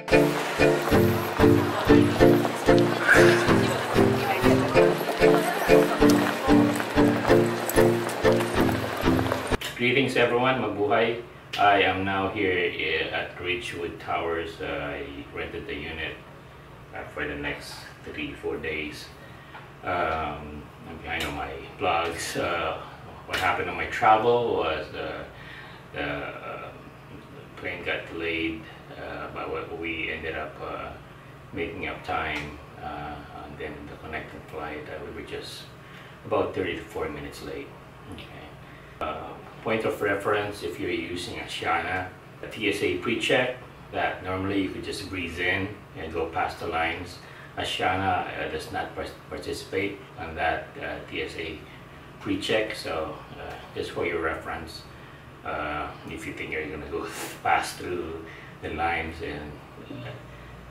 Greetings everyone, mabuhay. I am now here eh, at Ridgewood Towers. Uh, I rented the unit uh, for the next three, four days. Um, I'm behind on my blogs. Uh, what happened on my travel was uh, the plane got delayed, uh, but what- we ended up uh, making up time. Uh, and then the connecting flight, uh, we were just about 30 to 40 minutes late. Okay. Uh, point of reference, if you're using Asiana, a TSA pre-check that normally you could just breeze in and go past the lines. Asiana uh, does not participate on that uh, TSA pre-check, so uh, just for your reference, uh, if you think you're going to go pass through the lines and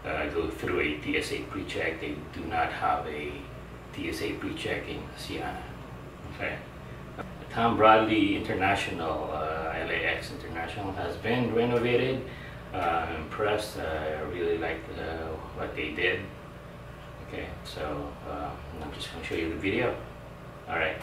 uh, go through a TSA pre-check, they do not have a TSA pre-check in Asiana. Okay. Tom Bradley International, uh, LAX International, has been renovated. Uh, I'm impressed. Uh, I really like uh, what they did. Okay, so uh, I'm just going to show you the video. All right.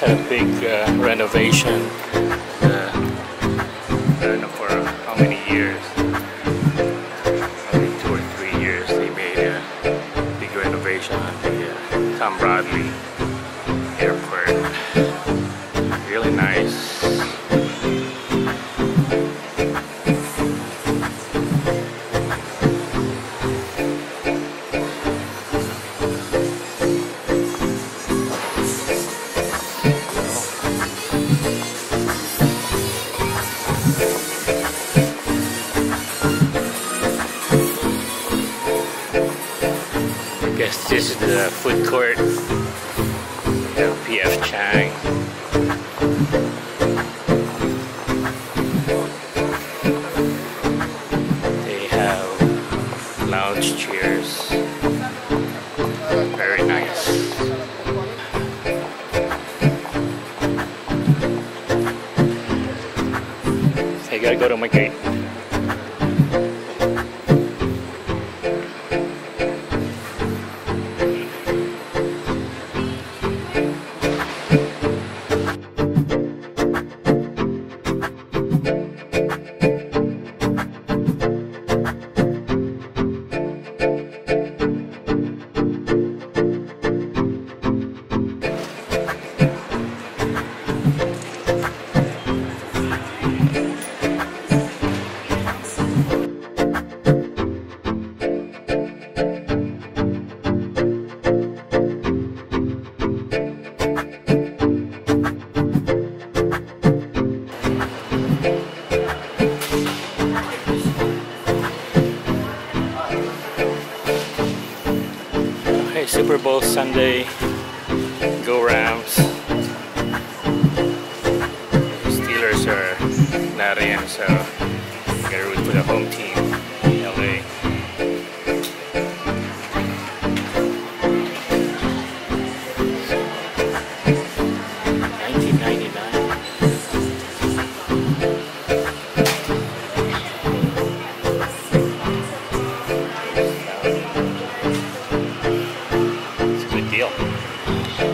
Had a big uh, renovation. Uh, I don't know for how many years. Maybe two or three years they made a big renovation on the uh, Tom Bradley Airport. Really nice. Guess this is the food court. Gotta go to my gate. Okay, Sunday. Go Rams. Steelers are not in, so gotta root for the home team, It's a good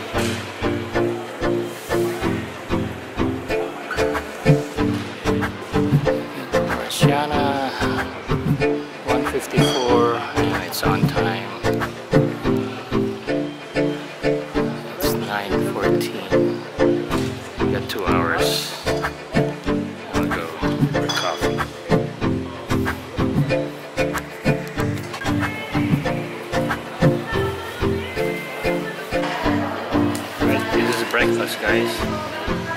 This guys.